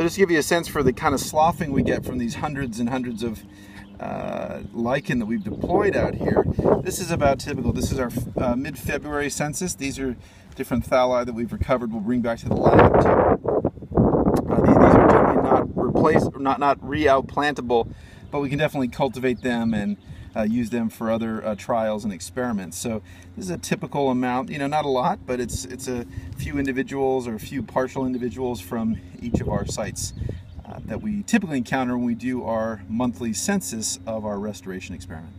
So just to give you a sense for the kind of sloughing we get from these hundreds and hundreds of uh, lichen that we've deployed out here, this is about typical. This is our uh, mid-February census. These are different thalli that we've recovered. We'll bring back to the lab. Uh, these, these, are generally not replace, not not re-outplantable, but we can definitely cultivate them and uh, use them for other uh, trials and experiments. So this is a typical amount, you know, not a lot, but it's it's a few individuals or a few partial individuals from each of our sites uh, that we typically encounter when we do our monthly census of our restoration experiment.